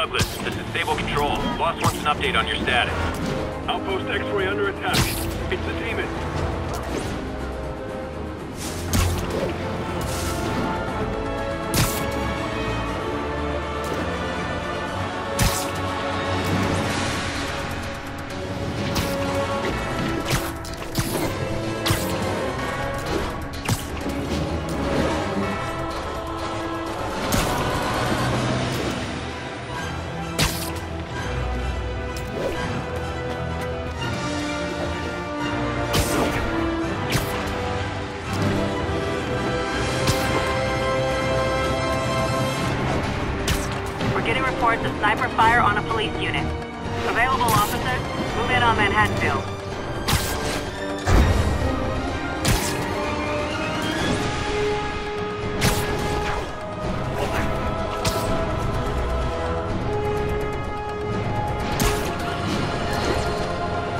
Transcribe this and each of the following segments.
Douglas, this is Sable Control. Boss wants an update on your status. Outpost X-ray under attack. It's the demon. Reports of sniper fire on a police unit. Available officers, move in on Manhattanville.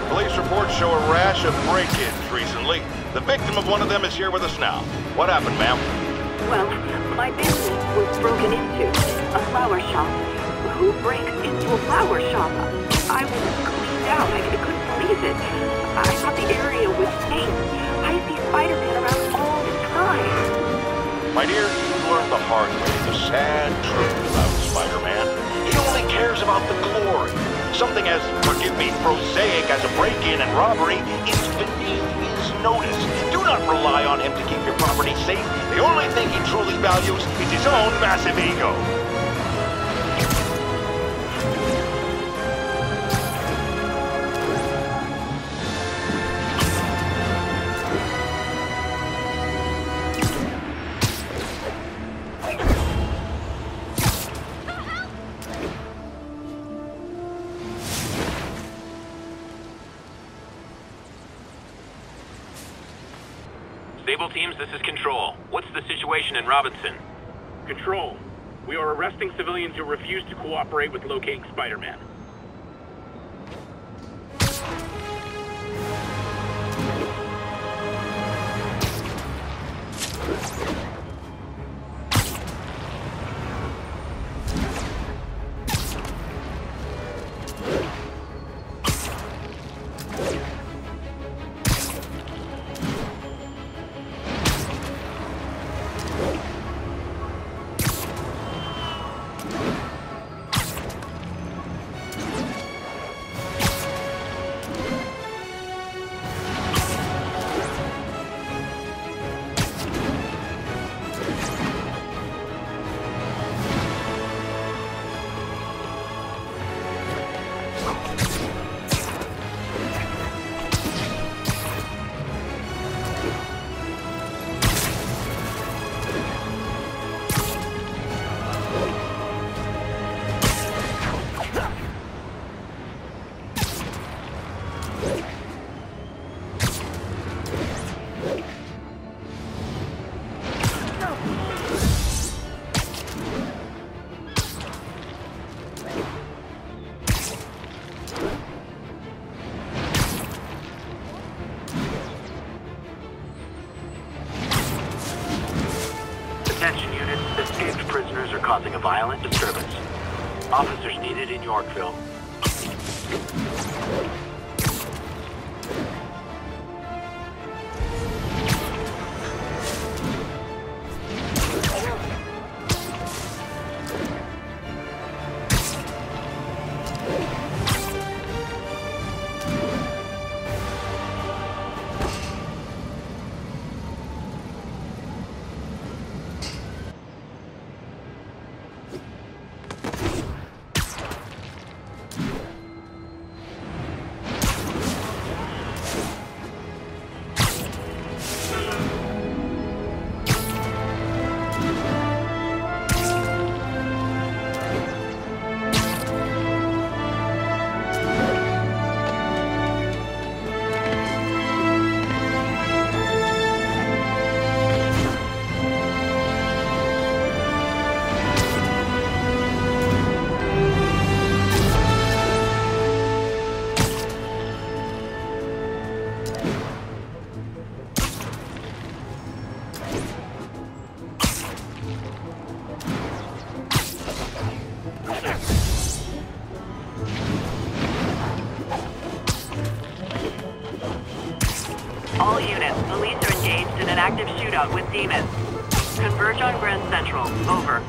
Police reports show a rash of break-ins recently. The victim of one of them is here with us now. What happened, ma'am? Well, my business was broken into. A flower shop. Who breaks into a flower shop? I was cleaned out. I, I couldn't believe it. I thought the area was safe. I see Spider-Man around all the time. My dear, you learned the hard way the sad truth about Spider-Man. He only cares about the glory. Something as, forgive me, prosaic as a break-in and robbery is beneath his notice. Do not rely on him to keep your property safe. The only thing he truly values is his own massive ego. Sable teams, this is Control. What's the situation in Robinson? Control. We are arresting civilians who refuse to cooperate with locating Spider-Man. Attention units, escaped prisoners are causing a violent disturbance. Officers needed in Yorkville. Shootout with demons. Converge on Grand Central. Over.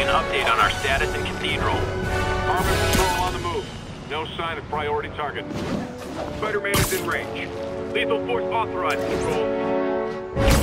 An update on our status in Cathedral. Harbor Patrol on the move. No sign of priority target. Spider-Man is in range. Lethal force authorized, Control.